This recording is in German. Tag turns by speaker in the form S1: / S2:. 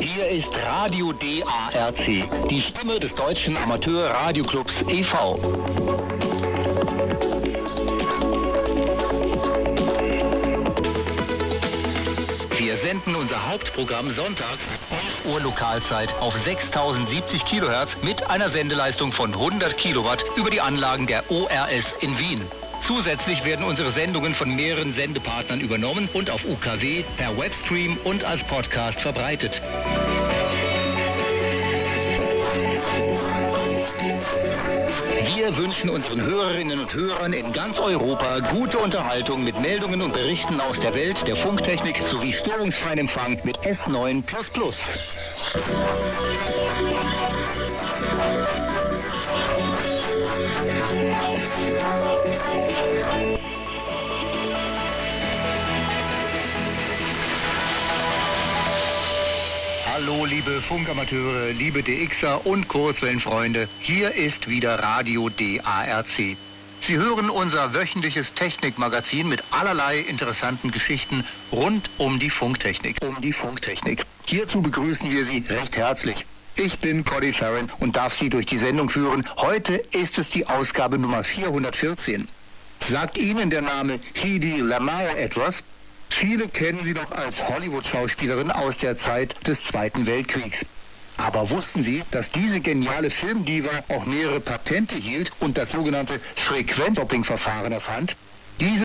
S1: Hier ist Radio DARC, die Stimme des deutschen Amateur-Radioclubs e.V. Wir senden unser Hauptprogramm sonntags 11 Uhr Lokalzeit auf 6070 Kilohertz mit einer Sendeleistung von 100 Kilowatt über die Anlagen der ORS in Wien. Zusätzlich werden unsere Sendungen von mehreren Sendepartnern übernommen und auf UKW, per Webstream und als Podcast verbreitet. Wir wünschen unseren Hörerinnen und Hörern in ganz Europa gute Unterhaltung mit Meldungen und Berichten aus der Welt der Funktechnik sowie störungsfreien Empfang mit S9++. Hallo liebe Funkamateure, liebe DXer und Kurzwellenfreunde, hier ist wieder Radio DARC. Sie hören unser wöchentliches Technikmagazin mit allerlei interessanten Geschichten rund um die Funktechnik. Um die Funktechnik. Hierzu begrüßen wir Sie recht herzlich. Ich bin Cody Farron und darf Sie durch die Sendung führen. Heute ist es die Ausgabe Nummer 414. Sagt Ihnen der Name Hedy Lamar etwas? Viele kennen sie doch als Hollywood-Schauspielerin aus der Zeit des Zweiten Weltkriegs. Aber wussten Sie, dass diese geniale Filmdiva auch mehrere Patente hielt und das sogenannte Frequentdopping-Verfahren erfand? Diese